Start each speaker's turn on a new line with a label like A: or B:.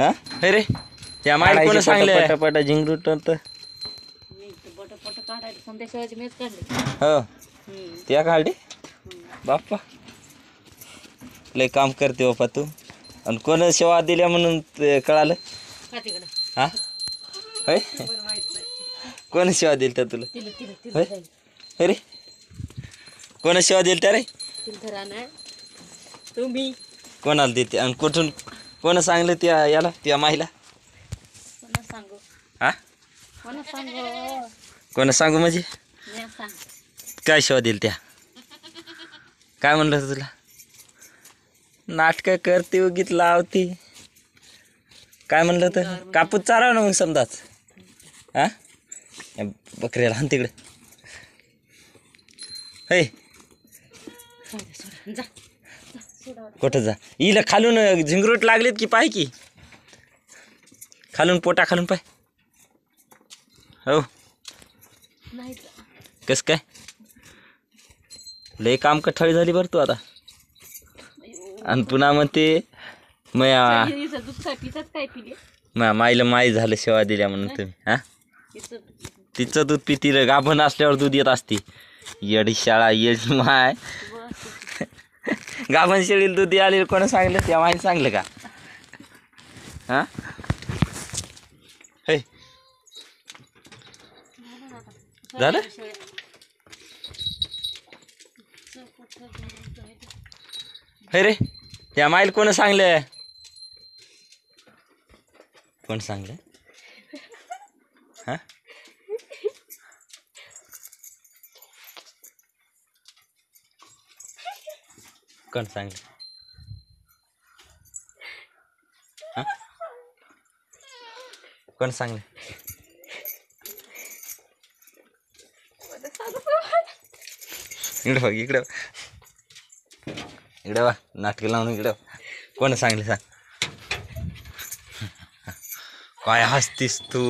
A: हा?
B: अरे त्या माई कोण सांगले
A: पटापट झिंगरूट तर
C: मी बट पट काढायला संदेशाची मेच काढली
A: हो. त्या काढली बाप्पा. लय काम करते बाप्पा तू. आणि कोण सेवा दिल्या म्हणून ते कळालं?
C: का तिकडं
A: हा? होय? कोण सेवा दिली त्या तुला? होय? अरे कोण सेवा दिली त्या रे?
C: तुम्ही?
A: कोणाला देते? आणि कुठून कोण सांगलं त्या याला त्या माईला?
C: कोणा सांगू?
A: हा?
C: कोणा सांगू?
A: कोण सांगू म्हणजे? काय सेवा दिली त्या? काय म्हणलं होतं तुला? नाटकं करते उगीत लावते. काय म्हणलं होतं? कापूस चाराव ना मग समजाच. हा? बकऱ्याला आण तिकडे. हे. कुठं जा? हिला खालून झिंगरूट लागलेत की पाय की? खालून पोटा खालून पाय. हो. कस काय? लय काम कठाळी झाली बरं तू आता. आणि पुन्हा म्हणते मया
C: हिचं दूध काय पितात काय पिले
A: मा माईला माई झालं सेवा दिल्या म्हणून तुम्ही हा? तिचं दूध पिती. रे गाभण असल्यावर दूध येत असते. येडी शाळा येडी माय. गाभण शेळीला दूध आले कोण सांगलं त्या माहिती सांगलं का? हा? हे. झालं? हे रे त्या माईल कोण सांगलं कोण सांगलं हा? कोण सांगले? कोण सांगले? इकडे बघ इकडे बघ. इकडे बा नाटक लावून इकडे कोण सांगले सांग? काय हसतीस तू?